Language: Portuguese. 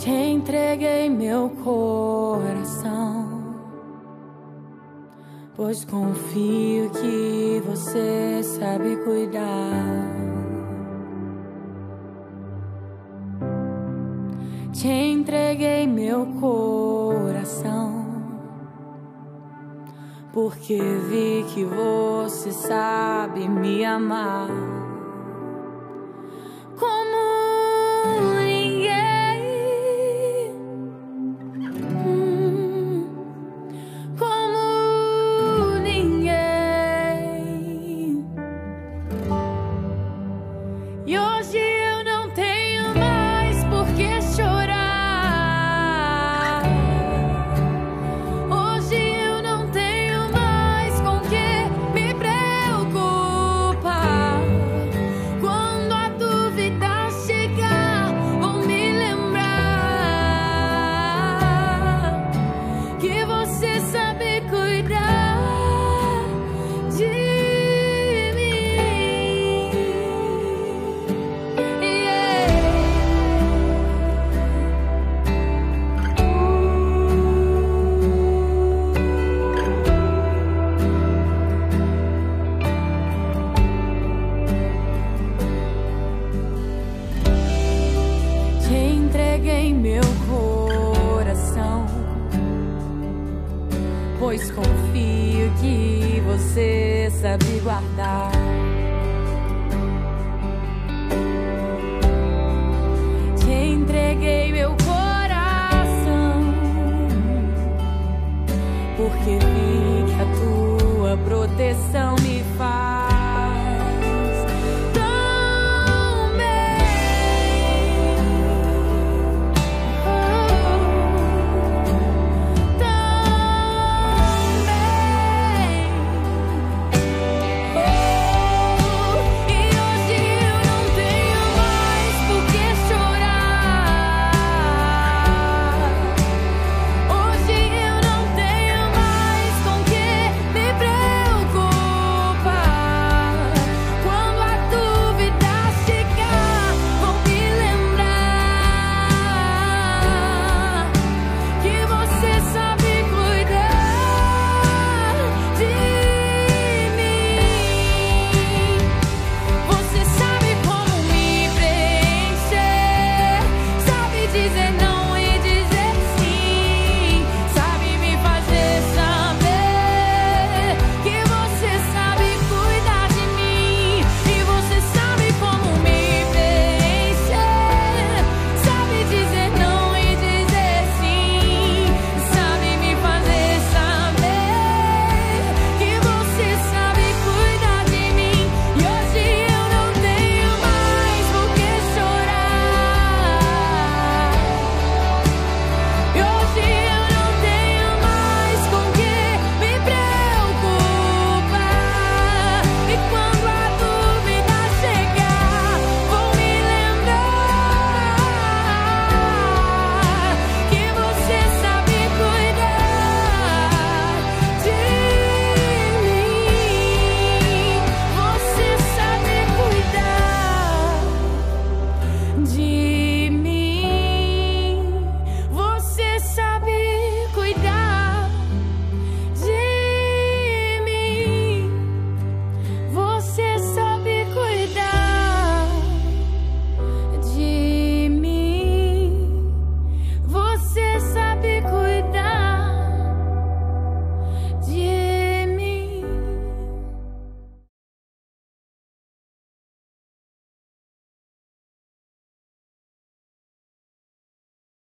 Te entreguei meu coração, pois confio que você sabe cuidar. Te entreguei meu coração, porque vi que você sabe me amar. Yours. Meu coração, pois confio que você sabe guardar.